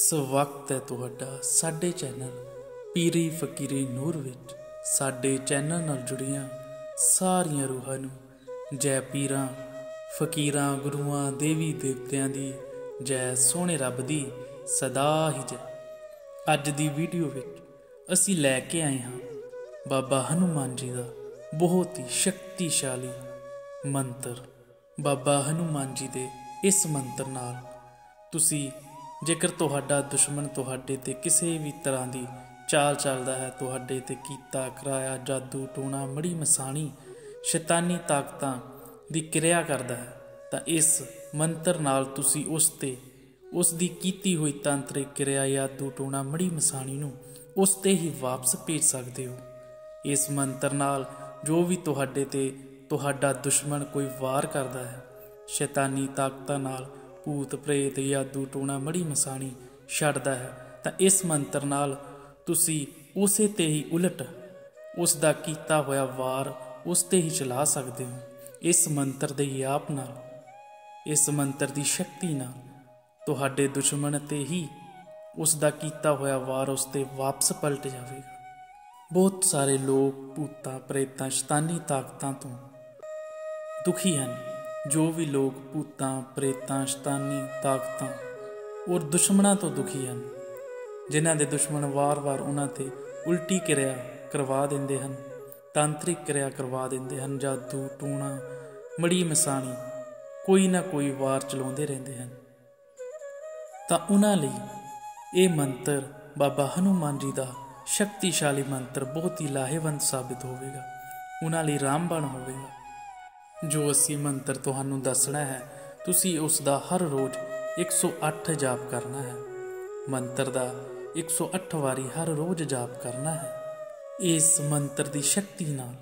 ਸਵਾਗਤ ਹੈ ਤੁਹਾਡਾ ਸਾਡੇ ਚੈਨਲ ਪੀਰੀ ਫਕੀਰੀ ਨੂਰ ਵਿੱਚ। ਸਾਡੇ ਚੈਨਲ ਨਾਲ ਜੁੜੀਆਂ ਸਾਰੀਆਂ ਰੂਹਾਂ ਨੂੰ ਜੈ ਪੀਰਾਂ, ਫਕੀਰਾਂ, ਗੁਰੂਆਂ, ਦੇਵੀ ਦੇਵਤਿਆਂ ਦੀ ਜੈ ਸੋਹਣੇ ਰੱਬ ਦੀ ਸਦਾ ਹੀ ਜੈ। ਅੱਜ ਦੀ ਵੀਡੀਓ ਵਿੱਚ ਅਸੀਂ ਲੈ ਕੇ ਆਏ ਹਾਂ ਬਾਬਾ ਹਨੂਮਾਨ ਜੀ ਦਾ ਬਹੁਤ ਹੀ ਸ਼ਕਤੀਸ਼ਾਲੀ ਮੰਤਰ। ਬਾਬਾ ਹਨੂਮਾਨ ਜੀ ਦੇ ਇਸ ਮੰਤਰ ਨਾਲ ਤੁਸੀਂ ਜੇਕਰ ਤੁਹਾਡਾ ਦੁਸ਼ਮਣ ਤੁਹਾਡੇ ਤੇ ਕਿਸੇ ਵੀ ਤਰ੍ਹਾਂ ਦੀ ਚਾਲ ਚੱਲਦਾ ਹੈ, ਤੁਹਾਡੇ ਤੇ ਕੀਤਾ, ਕਰਾਇਆ ਜਾਦੂ, ਟੂਣਾ, ਮੜੀ ਮਸਾਣੀ, ਸ਼ੈਤਾਨੀ ਤਾਕਤਾਂ ਦੀ ਕਿਰਿਆ ਕਰਦਾ ਹੈ, ਤਾਂ ਇਸ ਮੰਤਰ ਨਾਲ ਤੁਸੀਂ ਉਸ ਤੇ, ਉਸ ਦੀ ਕੀਤੀ ਹੋਈ ਤਾਂਤਰਿਕ ਕਿਰਿਆ, ਜਾਦੂ, ਟੂਣਾ, ਮੜੀ ਮਸਾਣੀ ਨੂੰ ਉਸ ਤੇ ਹੀ ਵਾਪਸ ਭੇਜ ਸਕਦੇ ਹੋ। ਇਸ ਮੰਤਰ ਨਾਲ ਜੋ ਵੀ ਤੁਹਾਡੇ ਤੇ ਤੁਹਾਡਾ ਦੁਸ਼ਮਣ ਕੋਈ ਵਾਰ ਕਰਦਾ ਹੈ, ਸ਼ੈਤਾਨੀ ਤਾਕਤਾਂ ਨਾਲ ਭੂਤ ਪ੍ਰੇਤ ਜਾਦੂ ਟੋਣਾ ਮੜੀ ਮਸਾਣੀ ਛੱਡਦਾ ਹੈ। ਤਾਂ ਇਸ ਮੰਤਰ ਨਾਲ ਤੁਸੀਂ ਉਸੇ ਤੇ ਹੀ ਉਲਟ ਉਸ ਦਾ ਕੀਤਾ ਹੋਇਆ ਵਾਰ ਉਸ ਤੇ ਹੀ ਚਲਾ ਸਕਦੇ ਹੋ। ਇਸ ਮੰਤਰ ਦੇ ਜਾਪ ਨਾਲ, ਇਸ ਮੰਤਰ ਦੀ ਸ਼ਕਤੀ ਨਾਲ ਤੁਹਾਡੇ ਦੁਸ਼ਮਣ ਤੇ ਹੀ ਉਸ ਦਾ ਕੀਤਾ ਹੋਇਆ ਵਾਰ ਉਸ ਤੇ ਵਾਪਸ ਪਲਟ ਜਾਵੇਗਾ। ਬਹੁਤ ਸਾਰੇ ਲੋਕ ਭੂਤਾਂ, ਪ੍ਰੇਤਾਂ, ਸ਼ੈਤਾਨੀ ਤਾਕਤਾਂ ਤੋਂ ਦੁਖੀ ਹਨ। ਜੋ ਵੀ ਲੋਕ ਭੂਤਾਂ, ਪ੍ਰੇਤਾਂ, ਸ਼ਤਾਨੀ ਤਾਕਤਾਂ ਔਰ ਦੁਸ਼ਮਣਾਂ ਤੋਂ ਦੁਖੀ ਹਨ, ਜਿਨ੍ਹਾਂ ਦੇ ਦੁਸ਼ਮਣ ਵਾਰ-ਵਾਰ ਉਹਨਾਂ ਤੇ ਉਲਟੀ ਕਿਰਿਆ ਕਰਵਾ ਦਿੰਦੇ ਹਨ, ਤਾਂਤਰਿਕ ਕਿਰਿਆ ਕਰਵਾ ਦਿੰਦੇ ਹਨ, ਜਾਦੂ, ਟੂਣਾ, ਮੜੀ ਮਸਾਣੀ ਕੋਈ ਨਾ ਕੋਈ ਵਾਰ ਚਲਾਉਂਦੇ ਰਹਿੰਦੇ ਹਨ। ਤਾਂ ਉਹਨਾਂ ਲਈ ਇਹ ਮੰਤਰ ਬਾਬਾ ਹਨੂਮਾਨ ਜੀ ਦਾ ਸ਼ਕਤੀਸ਼ਾਲੀ ਮੰਤਰ ਬਹੁਤ ਹੀ ਲਾਹੇਵੰਦ ਸਾਬਿਤ ਹੋਵੇਗਾ। ਉਹਨਾਂ ਲਈ ਰਾਮਬਾਣ ਹੋਵੇਗਾ। ਜੋ ਅਸੀਂ ਮੰਤਰ ਤੁਹਾਨੂੰ ਦੱਸਣਾ ਹੈ, ਤੁਸੀਂ ਉਸ ਦਾ ਹਰ ਰੋਜ਼ 108 ਜਾਪ ਕਰਨਾ ਹੈ। ਮੰਤਰ ਦਾ 108 ਵਾਰੀ ਹਰ ਰੋਜ਼ ਜਾਪ ਕਰਨਾ ਹੈ। ਇਸ ਮੰਤਰ ਦੀ ਸ਼ਕਤੀ ਨਾਲ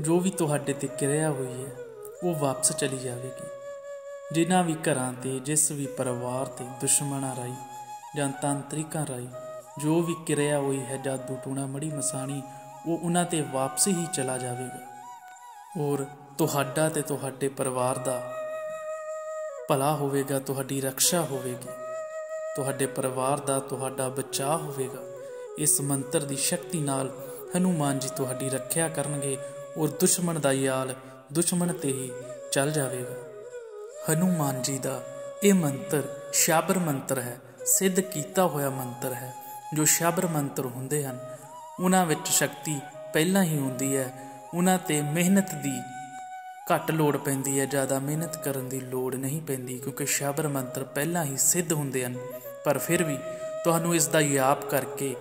ਜੋ ਵੀ ਤੁਹਾਡੇ ਤੇ ਕਿਰਿਆ ਹੋਈ ਹੈ, ਉਹ ਵਾਪਸ ਚਲੀ ਜਾਵੇਗੀ। ਜਿਨ੍ਹਾਂ ਵੀ ਘਰਾਂ ਤੇ, ਜਿਸ ਵੀ ਪਰਿਵਾਰ ਤੇ ਦੁਸ਼ਮਣਾਂ ਰਾਈ ਜਾਂ ਤਾਂਤਰਿਕਾਂ ਰਾਈ ਜੋ ਵੀ ਕਿਰਿਆ ਹੋਈ ਹੈ, ਜਾਦੂ ਟੂਣਾ ਮੜੀ ਮਸਾਣੀ, ਉਹ ਉਹਨਾਂ ਤੇ ਵਾਪਸ ਹੀ ਚਲਾ ਜਾਵੇਗਾ। ਔਰ ਤੁਹਾਡਾ ਤੇ ਤੁਹਾਡੇ ਪਰਿਵਾਰ ਦਾ ਭਲਾ ਹੋਵੇਗਾ, ਤੁਹਾਡੀ ਰੱਖਿਆ ਹੋਵੇਗੀ, ਤੁਹਾਡੇ ਪਰਿਵਾਰ ਦਾ, ਤੁਹਾਡਾ ਬਚਾਅ ਹੋਵੇਗਾ। ਇਸ ਮੰਤਰ ਦੀ ਸ਼ਕਤੀ ਨਾਲ ਹਨੂਮਾਨ ਜੀ ਤੁਹਾਡੀ ਰੱਖਿਆ ਕਰਨਗੇ ਔਰ ਦੁਸ਼ਮਣ ਦਾ ਯਾਲ ਦੁਸ਼ਮਣ ਤੇ ਹੀ ਚੱਲ ਜਾਵੇਗਾ। ਹਨੂਮਾਨ ਜੀ ਦਾ ਇਹ ਮੰਤਰ ਸ਼ਾਬਰ ਮੰਤਰ ਹੈ, ਸਿੱਧ ਕੀਤਾ ਹੋਇਆ ਮੰਤਰ ਹੈ, ਜੋ ਸ਼ਾਬਰ ਮੰਤਰ ਹੁੰਦੇ ਹਨ। ਉਹਨਾਂ ਵਿੱਚ ਸ਼ਕਤੀ ਪਹਿਲਾਂ ਹੀ ਹੁੰਦੀ ਹੈ, ਉਹਨਾਂ ਤੇ ਮਿਹਨਤ ਦੀ ਘੱਟ ਲੋੜ ਪੈਂਦੀ ਹੈ, ਜ਼ਿਆਦਾ ਮਿਹਨਤ ਕਰਨ ਦੀ ਲੋੜ ਨਹੀਂ ਪੈਂਦੀ ਕਿਉਂਕਿ ਸ਼ਾਬਰ ਮੰਤਰ ਪਹਿਲਾਂ ਹੀ ਸਿੱਧ ਹੁੰਦੇ ਹਨ। ਪਰ ਫਿਰ ਵੀ ਤੁਹਾਨੂੰ ਇਸ ਦਾ ਯਾਪ ਕਰਕੇ,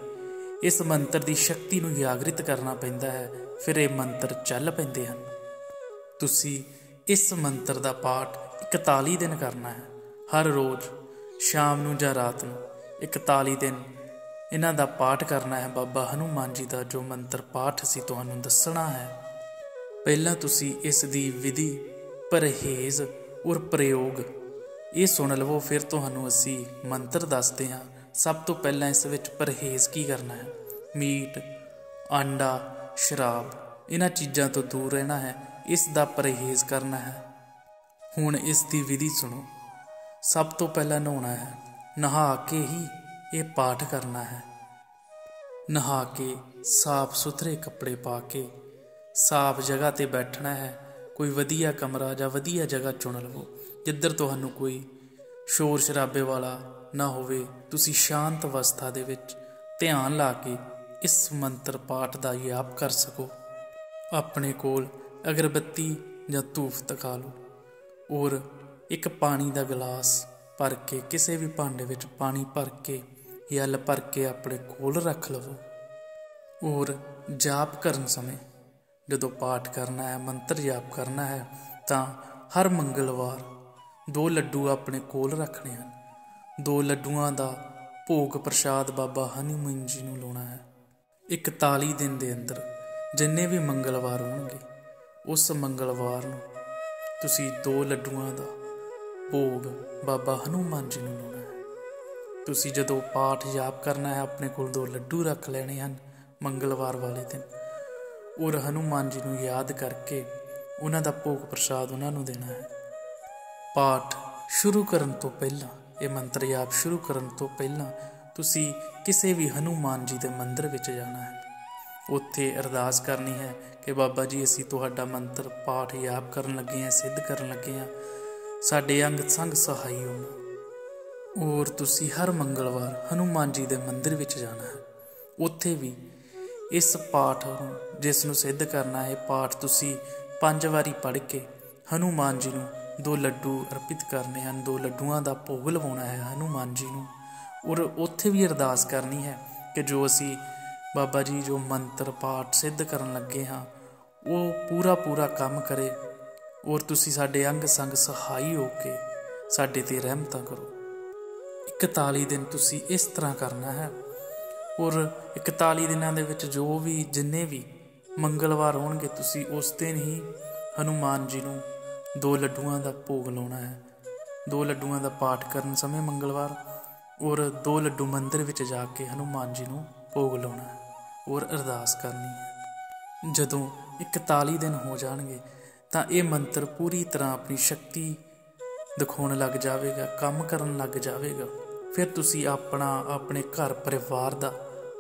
ਇਸ ਮੰਤਰ ਦੀ ਸ਼ਕਤੀ ਨੂੰ ਜਾਗਰਿਤ ਕਰਨਾ ਪੈਂਦਾ ਹੈ। ਫਿਰ ਇਹ ਮੰਤਰ ਚੱਲ ਪੈਂਦੇ ਹਨ। ਤੁਸੀਂ ਇਸ ਮੰਤਰ ਦਾ ਪਾਠ 41 ਦਿਨ ਕਰਨਾ ਹੈ। ਹਰ ਰੋਜ਼, ਸ਼ਾਮ ਨੂੰ ਜਾਂ ਰਾਤ ਨੂੰ 41 ਦਿਨ ਇਹਨਾਂ ਦਾ ਪਾਠ ਕਰਨਾ ਹੈ। ਬਾਬਾ ਹਨੂਮਾਨ ਜੀ ਦਾ ਜੋ ਮੰਤਰ ਪਾਠ ਅਸੀਂ ਤੁਹਾਨੂੰ ਦੱਸਣਾ ਹੈ ਪਹਿਲਾਂ ਤੁਸੀਂ ਇਸ ਦੀ ਵਿਧੀ, ਪਰਹੇਜ਼ ਔਰ ਪ੍ਰਯੋਗ, ਇਹ ਸੁਣ ਲਵੋ, ਫਿਰ ਤੁਹਾਨੂੰ ਅਸੀਂ ਮੰਤਰ ਦੱਸਦੇ ਹਾਂ। ਸਭ ਤੋਂ ਪਹਿਲਾਂ ਇਸ ਵਿੱਚ ਪਰਹੇਜ਼ ਕੀ ਕਰਨਾ ਹੈ? ਮੀਟ, ਆਂਡਾ, ਸ਼ਰਾਬ, ਇਹਨਾਂ ਚੀਜ਼ਾਂ ਤੋਂ ਦੂਰ ਰਹਿਣਾ ਹੈ, ਇਸ ਦਾ ਪਰਹੇਜ਼ ਕਰਨਾ ਹੈ। ਹੁਣ ਇਸ ਦੀ ਵਿਧੀ ਸੁਣੋ। ਸਭ ਤੋਂ ਪਹਿਲਾਂ ਨਹਾਉਣਾ ਹੈ। ਨਹਾ ਕੇ ਹੀ ਇਹ ਪਾਠ ਕਰਨਾ ਹੈ। ਨਹਾ ਕੇ ਸਾਫ਼ ਸੁਥਰੇ ਕੱਪੜੇ ਪਾ ਕੇ ਸਾਫ਼ ਜਗ੍ਹਾ ਤੇ ਬੈਠਣਾ ਹੈ, ਕੋਈ ਵਧੀਆ ਕਮਰਾ ਜਾਂ ਵਧੀਆ ਜਗ੍ਹਾ ਚੁਣ ਲਵੋ। ਜਿੱਧਰ ਤੁਹਾਨੂੰ ਕੋਈ ਸ਼ੋਰ ਸ਼ਰਾਬੇ ਵਾਲਾ ਨਾ ਹੋਵੇ, ਤੁਸੀਂ ਸ਼ਾਂਤ ਅਵਸਥਾ ਦੇ ਵਿੱਚ ਧਿਆਨ ਲਾ ਕੇ ਇਸ ਮੰਤਰ ਪਾਠ ਦਾ ਯਾਪ ਕਰ ਸਕੋ। ਆਪਣੇ ਕੋਲ ਅਗਰਬੱਤੀ ਜਾਂ ਧੂਫ ਤਕਾ ਲਓ ਔਰ ਇੱਕ ਪਾਣੀ ਦਾ ਗਲਾਸ ਭਰ ਕੇ, ਕਿਸੇ ਵੀ ਭਾਂਡੇ ਵਿੱਚ ਪਾਣੀ ਭਰ ਕੇ ਯਲ ਭਰ ਕੇ ਆਪਣੇ ਕੋਲ ਰੱਖ ਲਵੋ ਔਰ ਜਾਪ ਕਰਨ ਸਮੇਂ ਜਦੋਂ ਪਾਠ ਕਰਨਾ ਹੈ, ਮੰਤਰ ਜਾਪ ਕਰਨਾ ਹੈ, ਤਾਂ ਹਰ ਮੰਗਲਵਾਰ ਦੋ ਲੱਡੂ ਆਪਣੇ ਕੋਲ ਰੱਖਣੇ ਹਨ। ਦੋ ਲੱਡੂਆਂ ਦਾ ਭੋਗ ਪ੍ਰਸ਼ਾਦ ਬਾਬਾ ਹਨੂਮਾਨ ਜੀ ਨੂੰ ਲਾਉਣਾ ਹੈ। 41 ਦਿਨ ਦੇ ਅੰਦਰ ਜਿੰਨੇ ਵੀ ਮੰਗਲਵਾਰ ਹੋਣਗੇ, ਉਸ ਮੰਗਲਵਾਰ ਨੂੰ ਤੁਸੀਂ ਦੋ ਲੱਡੂਆਂ ਦਾ ਭੋਗ ਬਾਬਾ ਹਨੂਮਾਨ ਜੀ ਨੂੰ ਲਾਉਣਾ ਹੈ। ਤੁਸੀਂ ਜਦੋਂ ਪਾਠ ਜਾਪ ਕਰਨਾ ਹੈ, ਆਪਣੇ ਕੋਲ ਦੋ ਲੱਡੂ ਰੱਖ ਲੈਣੇ ਹਨ ਮੰਗਲਵਾਰ ਵਾਲੇ ਦਿਨ। ਔਰ ਹਨੂਮਾਨ ਜੀ ਨੂੰ ਯਾਦ ਕਰਕੇ ਉਹਨਾਂ ਦਾ ਭੋਗ ਪ੍ਰਸਾਦ ਉਹਨਾਂ ਨੂੰ ਦੇਣਾ ਹੈ। ਪਾਠ ਸ਼ੁਰੂ ਕਰਨ ਤੋਂ ਪਹਿਲਾਂ, ਇਹ ਮੰਤਰ ਜਾਪ ਸ਼ੁਰੂ ਕਰਨ ਤੋਂ ਪਹਿਲਾਂ ਤੁਸੀਂ ਕਿਸੇ ਵੀ ਹਨੂਮਾਨ ਜੀ ਦੇ ਮੰਦਿਰ ਵਿੱਚ ਜਾਣਾ ਹੈ। ਉੱਥੇ ਅਰਦਾਸ ਕਰਨੀ ਹੈ ਕਿ ਬਾਬਾ ਜੀ, ਅਸੀਂ ਤੁਹਾਡਾ ਮੰਤਰ ਪਾਠ ਜਾਪ ਕਰਨ ਲੱਗੇ ਹਾਂ, ਸਿੱਧ ਕਰਨ ਲੱਗੇ ਹਾਂ। ਸਾਡੇ ਅੰਗ ਸੰਗ ਸਹਾਈ ਹੋਣਾ। ਔਰ ਤੁਸੀਂ ਹਰ ਮੰਗਲਵਾਰ ਹਨੂਮਾਨ ਜੀ ਦੇ ਮੰਦਿਰ ਵਿੱਚ ਜਾਣਾ ਹੈ। ਉੱਥੇ ਵੀ ਇਸ ਪਾਠ ਨੂੰ, ਜਿਸ ਨੂੰ ਸਿੱਧ ਕਰਨਾ ਹੈ, ਪਾਠ ਤੁਸੀਂ ਪੰਜ ਵਾਰੀ ਪੜ੍ਹ ਕੇ ਹਨੂਮਾਨ ਜੀ ਨੂੰ ਦੋ ਲੱਡੂ ਅਰਪਿਤ ਕਰਨੇ ਹਨ, ਦੋ ਲੱਡੂਆਂ ਦਾ ਭੋਗ ਲਵਾਉਣਾ ਹੈ ਹਨੂਮਾਨ ਜੀ ਨੂੰ। ਔਰ ਉੱਥੇ ਵੀ ਅਰਦਾਸ ਕਰਨੀ ਹੈ ਕਿ ਜੋ ਅਸੀਂ ਬਾਬਾ ਜੀ ਜੋ ਮੰਤਰ ਪਾਠ ਸਿੱਧ ਕਰਨ ਲੱਗੇ ਹਾਂ, ਉਹ ਪੂਰਾ ਪੂਰਾ ਕੰਮ ਕਰੇ। ਔਰ ਤੁਸੀਂ ਸਾਡੇ ਅੰਗ ਸੰਗ ਸਹਾਈ ਹੋ ਕੇ ਸਾਡੇ ਤੇ ਰਹਿਮਤਾਂ ਕਰੋ। 41 ਦਿਨ ਤੁਸੀਂ ਇਸ ਤਰ੍ਹਾਂ ਕਰਨਾ ਹੈ। ਔਰ 41 ਦਿਨਾਂ ਦੇ ਵਿੱਚ ਜੋ ਵੀ, ਜਿੰਨੇ ਵੀ ਮੰਗਲਵਾਰ ਹੋਣਗੇ, ਤੁਸੀਂ ਉਸ ਦਿਨ ਹੀ ਹਨੂਮਾਨ ਜੀ ਨੂੰ ਦੋ ਲੱਡੂਆਂ ਦਾ ਭੋਗ ਲਾਉਣਾ ਹੈ। ਦੋ ਲੱਡੂਆਂ ਦਾ ਪਾਠ ਕਰਨ ਸਮੇਂ ਮੰਗਲਵਾਰ ਔਰ ਦੋ ਲੱਡੂ ਮੰਦਿਰ ਵਿੱਚ ਜਾ ਕੇ ਹਨੂਮਾਨ ਜੀ ਨੂੰ ਭੋਗ ਲਾਉਣਾ ਹੈ ਔਰ ਅਰਦਾਸ ਕਰਨੀ ਹੈ। ਜਦੋਂ 41 ਦਿਨ ਹੋ ਜਾਣਗੇ, ਤਾਂ ਇਹ ਮੰਤਰ ਪੂਰੀ ਤਰ੍ਹਾਂ ਆਪਣੀ ਸ਼ਕਤੀ ਦਿਖਾਉਣ ਲੱਗ ਜਾਵੇਗਾ, ਕੰਮ ਕਰਨ ਲੱਗ ਜਾਵੇਗਾ। ਫਿਰ ਤੁਸੀਂ ਆਪਣਾ, ਆਪਣੇ ਘਰ ਪਰਿਵਾਰ ਦਾ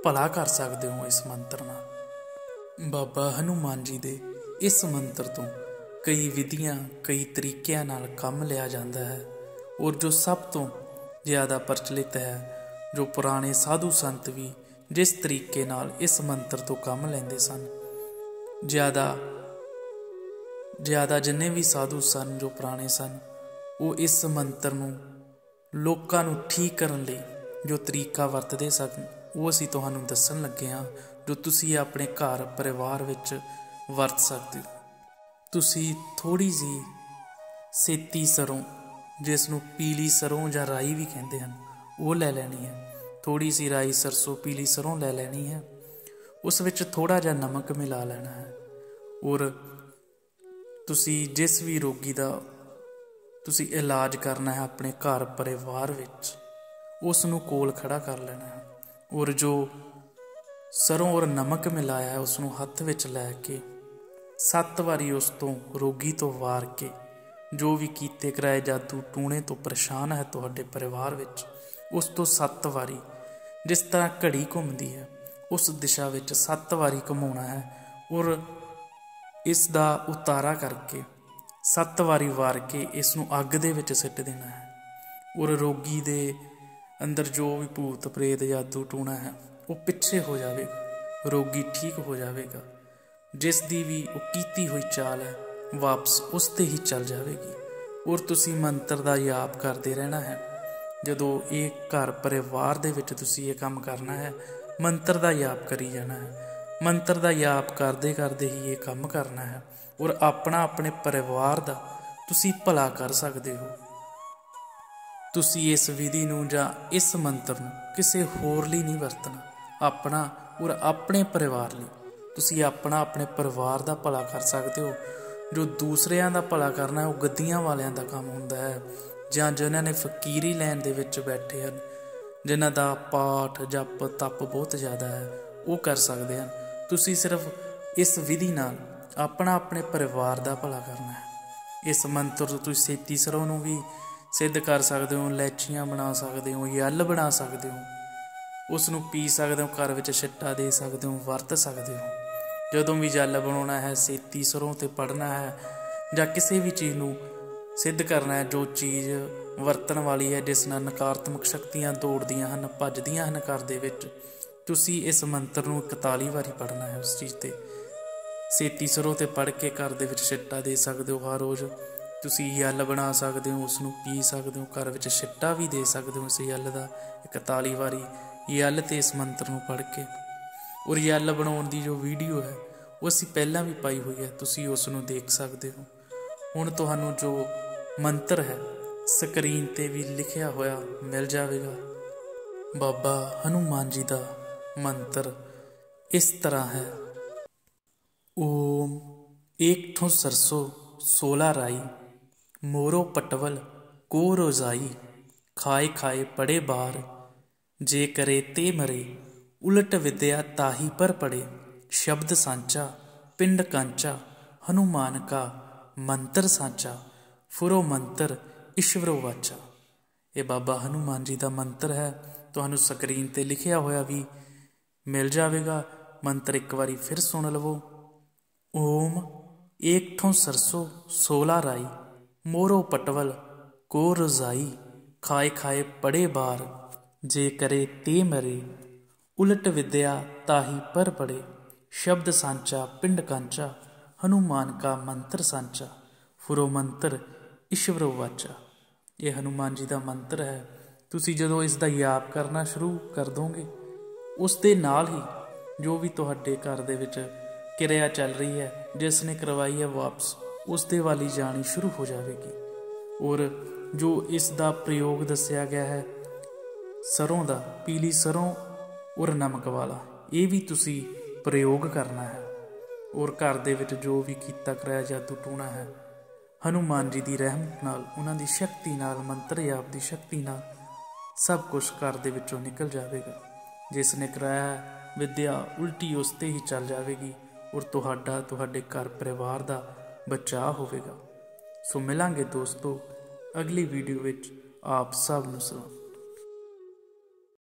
ਭਲਾ ਕਰ ਸਕਦੇ ਹੋ ਇਸ ਮੰਤਰ ਨਾਲ। ਬਾਬਾ ਹਨੂਮਾਨ ਜੀ ਦੇ ਇਸ ਮੰਤਰ ਤੋਂ ਕਈ ਵਿਧੀਆਂ, ਕਈ ਤਰੀਕਿਆਂ ਨਾਲ ਕੰਮ ਲਿਆ ਜਾਂਦਾ ਹੈ ਔਰ ਜੋ ਸਭ ਤੋਂ ਜ਼ਿਆਦਾ ਪ੍ਰਚਲਿਤ ਹੈ, ਜੋ ਪੁਰਾਣੇ ਸਾਧੂ ਸੰਤ ਵੀ ਜਿਸ ਤਰੀਕੇ ਨਾਲ ਇਸ ਮੰਤਰ ਤੋਂ ਕੰਮ ਲੈਂਦੇ ਸਨ, ਜ਼ਿਆਦਾ ਜ਼ਿਆਦਾ ਜਿੰਨੇ ਵੀ ਸਾਧੂ ਸਨ ਜੋ ਪੁਰਾਣੇ ਸਨ, ਉਹ ਇਸ ਮੰਤਰ ਨੂੰ ਲੋਕਾਂ ਨੂੰ ਠੀਕ ਕਰਨ ਲਈ ਜੋ ਤਰੀਕਾ ਵਰਤਦੇ ਸਨ ਉਹ ਅਸੀਂ ਤੁਹਾਨੂੰ ਦੱਸਣ ਲੱਗੇ ਹਾਂ, ਜੋ ਤੁਸੀਂ ਆਪਣੇ ਘਰ, ਪਰਿਵਾਰ ਵਿੱਚ ਵਰਤ ਸਕਦੇ ਹੋ। ਤੁਸੀਂ ਥੋੜੀ ਜੀ ਸੇਤੀ ਸਰੋਂ, ਜਿਸ ਨੂੰ ਪੀਲੀ ਸਰੋਂ ਜਾਂ ਰਾਈ ਵੀ ਕਹਿੰਦੇ ਹਨ, ਉਹ ਲੈ ਲੈਣੀ ਹੈ। ਥੋੜੀ ਸੀ ਰਾਈ, ਸਰਸੋਂ, ਪੀਲੀ ਸਰੋਂ ਲੈ ਲੈਣੀ ਹੈ। ਉਸ ਵਿੱਚ ਥੋੜਾ ਜਿਹਾ ਨਮਕ ਮਿਲਾ ਲੈਣਾ ਹੈ। ਔਰ ਤੁਸੀਂ ਜਿਸ ਵੀ ਰੋਗੀ ਦਾ ਤੁਸੀਂ ਇਲਾਜ ਕਰਨਾ ਹੈ ਆਪਣੇ ਘਰ, ਪਰਿਵਾਰ ਵਿੱਚ, ਉਸ ਨੂੰ ਕੋਲ ਖੜਾ ਕਰ ਲੈਣਾ ਹੈ। ਔਰ ਜੋ ਸਰੋਂ ਔਰ ਨਮਕ ਮਿਲਾਇਆ ਹੈ ਉਸ ਨੂੰ ਹੱਥ ਵਿੱਚ ਲੈ ਕੇ। ਸੱਤ ਵਾਰੀ ਉਸ ਤੋਂ ਰੋਗੀ ਤੋਂ ਵਾਰ ਕੇ, ਜੋ ਵੀ ਕੀਤੇ ਕਰਾਏ ਜਾਦੂ ਟੂਣੇ ਤੋਂ ਪਰੇਸ਼ਾਨ ਹੈ ਤੁਹਾਡੇ ਪਰਿਵਾਰ ਵਿੱਚ, ਉਸ ਤੋਂ ਸੱਤ ਵਾਰੀ, ਜਿਸ ਤਰ੍ਹਾਂ ਘੜੀ ਘੁੰਮਦੀ ਹੈ, ਉਸ ਦਿਸ਼ਾ ਵਿੱਚ ਸੱਤ ਵਾਰੀ ਘੁਮਾਉਣਾ ਹੈ ਔਰ ਇਸ ਦਾ ਉਤਾਰਾ ਕਰਕੇ ਸੱਤ ਵਾਰੀ ਵਾਰ ਕੇ ਇਸ ਨੂੰ ਅੱਗ ਦੇ ਵਿੱਚ ਸਿੱਟ ਦੇਣਾ ਹੈ। ਔਰ ਰੋਗੀ ਦੇ ਅੰਦਰ ਜੋ ਵੀ ਭੂਤ, ਪ੍ਰੇਤ, ਜਾਦੂ, ਟੂਣਾ ਹੈ, ਉਹ ਪਿੱਛੇ ਹੋ ਜਾਵੇਗਾ ਰੋਗੀ ਠੀਕ ਹੋ ਜਾਵੇਗਾ। ਜਿਸ ਦੀ ਵੀ ਉਹ ਕੀਤੀ ਹੋਈ ਚਾਲ ਹੈ, ਵਾਪਸ ਉਸ ਤੇ ਹੀ ਚੱਲ ਜਾਵੇਗੀ। ਔਰ ਤੁਸੀਂ ਮੰਤਰ ਦਾ ਯਾਪ ਕਰਦੇ ਰਹਿਣਾ ਹੈ। ਜਦੋਂ ਇਹ ਘਰ ਪਰਿਵਾਰ ਦੇ ਵਿੱਚ ਤੁਸੀਂ ਇਹ ਕੰਮ ਕਰਨਾ ਹੈ, ਮੰਤਰ ਦਾ ਯਾਪ ਕਰੀ ਜਾਣਾ ਹੈ। ਮੰਤਰ ਦਾ ਯਾਪ ਕਰਦੇ ਕਰਦੇ ਹੀ ਇਹ ਕੰਮ ਕਰਨਾ ਹੈ। ਔਰ ਆਪਣਾ ਆਪਣੇ ਪਰਿਵਾਰ ਦਾ ਤੁਸੀਂ ਭਲਾ ਕਰ ਸਕਦੇ ਹੋ। ਤੁਸੀਂ ਇਸ ਵਿਧੀ ਨੂੰ ਜਾਂ ਇਸ ਮੰਤਰ ਨੂੰ ਕਿਸੇ ਹੋਰ ਲਈ ਨਹੀਂ ਵਰਤਣਾ। ਆਪਣਾ ਔਰ ਆਪਣੇ ਪਰਿਵਾਰ ਲਈ। ਤੁਸੀਂ ਆਪਣਾ ਆਪਣੇ ਪਰਿਵਾਰ ਦਾ ਭਲਾ ਕਰ ਸਕਦੇ ਹੋ। ਜੋ ਦੂਸਰਿਆਂ ਦਾ ਭਲਾ ਕਰਨਾ ਉਹ ਗੱਦੀਆਂ ਵਾਲਿਆਂ ਦਾ ਕੰਮ ਹੁੰਦਾ ਹੈ। ਜਾਂ ਜਿਨ੍ਹਾਂ ਨੇ ਫਕੀਰੀ ਲੈਣ ਦੇ ਵਿੱਚ ਬੈਠੇ ਹਨ, ਜਿਨ੍ਹਾਂ ਦਾ ਪਾਠ, ਜਪ, ਤਪ ਬਹੁਤ ਜ਼ਿਆਦਾ ਹੈ, ਉਹ ਕਰ ਸਕਦੇ ਹਨ। ਤੁਸੀਂ ਸਿਰਫ ਇਸ ਵਿਧੀ ਨਾਲ ਆਪਣਾ ਆਪਣੇ ਪਰਿਵਾਰ ਦਾ ਭਲਾ ਕਰਨਾ ਹੈ। ਇਸ ਮੰਤਰ ਤੋਂ ਤੁਸੀਂ ਸੇਤੀ ਸਰੋਂ ਨੂੰ ਵੀ ਸਿੱਧ ਕਰ ਸਕਦੇ ਹੋ, ਲੈਚੀਆਂ ਬਣਾ ਸਕਦੇ ਹੋ, ਯਲ ਬਣਾ ਸਕਦੇ ਹੋ। ਉਸ ਨੂੰ ਪੀ ਸਕਦੇ ਹੋ, ਘਰ ਵਿੱਚ ਛਿੱਟਾ ਦੇ ਸਕਦੇ ਹੋ, ਵਰਤ ਸਕਦੇ ਹੋ। ਜਦੋਂ ਵੀ ਜਲ ਬਣਾਉਣਾ ਹੈ, ਸੇਤੀ ਸਰੋਂ ਤੇ ਪੜਨਾ ਹੈ ਜਾਂ ਕਿਸੇ ਵੀ ਚੀਜ਼ ਨੂੰ ਸਿੱਧ ਕਰਨਾ ਹੈ, ਜੋ ਚੀਜ਼ ਵਰਤਣ ਵਾਲੀ ਹੈ, ਜਿਸ ਨਾਲ ਨਕਾਰਾਤਮਕ ਸ਼ਕਤੀਆਂ ਦੌੜਦੀਆਂ ਹਨ, ਭੱਜਦੀਆਂ ਹਨ ਘਰ ਦੇ ਵਿੱਚ, ਤੁਸੀਂ ਇਸ ਮੰਤਰ ਨੂੰ 41 ਵਾਰੀ ਪੜਨਾ ਹੈ ਉਸ ਚੀਜ਼ ਤੇ। ਸੇਤੀ ਸਰੋਂ ਤੇ ਪੜ ਕੇ ਘਰ ਦੇ ਵਿੱਚ ਛਿੱਟਾ ਦੇ ਸਕਦੇ ਹੋ, ਹਰ ਰੋਜ਼ ਤੁਸੀਂ ਯੱਲ ਬਣਾ ਸਕਦੇ ਹੋ ਉਸ ਨੂੰ ਪੀ ਸਕਦੇ ਹੋ, ਘਰ ਵਿੱਚ ਛਿੱਟਾ ਵੀ ਦੇ ਸਕਦੇ ਹੋ ਇਸ ਯੱਲ ਦਾ 41 ਵਾਰੀ ਯੱਲ ਤੇ ਇਸ ਮੰਤਰ ਨੂੰ ਪੜ੍ਹ ਕੇ। ਔਰ ਯੱਲ ਬਣਾਉਣ ਦੀ ਜੋ ਵੀਡੀਓ ਹੈ, ਉਹ ਅਸੀਂ ਪਹਿਲਾਂ ਵੀ ਪਾਈ ਹੋਈ ਹੈ, ਤੁਸੀਂ ਉਸ ਨੂੰ ਦੇਖ ਸਕਦੇ ਹੋ। ਹੁਣ ਤੁਹਾਨੂੰ ਜੋ ਮੰਤਰ ਹੈ, ਸਕਰੀਨ ਤੇ ਵੀ ਲਿਖਿਆ ਹੋਇਆ ਮਿਲ ਜਾਵੇਗਾ। ਬਾਬਾ ਹਨੂਮਾਨ ਜੀ ਦਾ ਮੰਤਰ ਇਸ ਤਰ੍ਹਾਂ ਹੈ। ਓਮ ਇੱਕ ਠੋ ਸਰਸੋ 16 ਰਾਈ। ਮੋਰੋ ਪਟਵਲ ਕੋ ਰੋਜ਼ਾਈ, ਖਾਏ ਖਾਏ ਪੜੇ ਬਾਰ, ਜੇ ਕਰੇ ਤੇ ਮਰੇ, ਉਲਟ ਵਿਦਿਆ ਤਾਹੀ ਪਰ ਪੜੇ, ਸ਼ਬਦ ਸਾਂਚਾ, ਪਿੰਡ ਕਾਂਚਾ, ਹਨੂਮਾਨ ਕਾ ਮੰਤਰ ਸਾਂਚਾ, ਫੁਰੋ ਮੰਤਰ ਈਸ਼ਵਰੋ ਵਾਚਾ। ਇਹ ਬਾਬਾ ਹਨੂਮਾਨ ਜੀ ਦਾ ਮੰਤਰ ਹੈ, ਤੁਹਾਨੂੰ ਸਕਰੀਨ ਤੇ ਲਿਖਿਆ ਹੋਇਆ ਵੀ ਮਿਲ ਜਾਵੇਗਾ, ਮੰਤਰ ਇੱਕ ਵਾਰੀ ਫਿਰ ਸੁਣ ਲਵੋ। ਓਮ ਏਕ ਠੋਂ ਸਰਸੋ 16 ਰਾਈ। ਮੋਰੋ ਪਟਵਲ ਕੋ ਰਜ਼ਾਈ, ਖਾਏ ਖਾਏ ਪੜੇ ਬਾਰ, ਜੇ ਕਰੇ ਤੇ ਮਰੇ। ਉਲਟ ਵਿਦਿਆ ਤਾਹੀ ਪਰ ਪੜੇ, ਸ਼ਬਦ ਸਾਂਚਾ ਪਿੰਡ ਕਾਂਚਾ, ਹਨੂਮਾਨ ਕਾ ਮੰਤਰ ਸਾਂਚਾ, ਫੁਰੋ ਮੰਤਰ ਈਸ਼ਵਰੋ ਵਾਚਾ। ਇਹ ਹਨੂਮਾਨ ਜੀ ਦਾ ਮੰਤਰ ਹੈ, ਤੁਸੀਂ ਜਦੋਂ ਇਸ ਦਾ ਯਾਪ ਕਰਨਾ ਸ਼ੁਰੂ ਕਰ ਦੋਗੇ, ਉਸ ਦੇ ਨਾਲ ਹੀ ਜੋ ਵੀ ਤੁਹਾਡੇ ਘਰ ਦੇ ਵਿੱਚ ਕਿਰਿਆ ਚੱਲ ਰਹੀ ਹੈ, ਜਿਸ ਨੇ ਕਰਵਾਈ ਹੈ ਵਾਪਸ ਉਸ ਦੇ ਵਾਲੀ ਜਾਣੀ ਸ਼ੁਰੂ ਹੋ ਜਾਵੇਗੀ। ਔਰ ਜੋ ਇਸ ਦਾ ਪ੍ਰਯੋਗ ਦੱਸਿਆ ਗਿਆ ਹੈ, ਸਰੋਂ ਦਾ, ਪੀਲੀ ਸਰੋਂ ਔਰ ਨਮਕ ਵਾਲਾ, ਇਹ ਵੀ ਤੁਸੀਂ ਪ੍ਰਯੋਗ ਕਰਨਾ ਹੈ। ਔਰ ਘਰ ਦੇ ਵਿੱਚ ਜੋ ਵੀ ਕੀਤਾ ਕਰਾਇਆ ਜਾਦੂ ਟੂਣਾ ਹੈ, ਹਨੂਮਾਨ ਜੀ ਦੀ ਰਹਿਮਤ ਨਾਲ, ਉਹਨਾਂ ਦੀ ਸ਼ਕਤੀ ਨਾਲ, ਮੰਤਰ ਆਪ ਦੀ ਸ਼ਕਤੀ ਨਾਲ ਸਭ ਕੁਝ ਘਰ ਦੇ ਵਿੱਚੋਂ ਨਿਕਲ ਜਾਵੇਗਾ। ਜਿਸ ਨੇ ਕਰਾਇਆ ਵਿਦਿਆ ਉਲਟੀ ਉਸ ਤੇ ਹੀ ਚੱਲ ਜਾਵੇਗੀ। ਔਰ ਤੁਹਾਡਾ, ਤੁਹਾਡੇ ਘਰ ਪਰਿਵਾਰ ਦਾ ਬਚਾਅ ਹੋਵੇਗਾ। ਸੋ ਮਿਲਾਂਗੇ ਦੋਸਤੋ ਅਗਲੀ ਵੀਡੀਓ ਵਿੱਚ ਆਪ ਸਭ ਨੂੰ ਸਲਾਮ।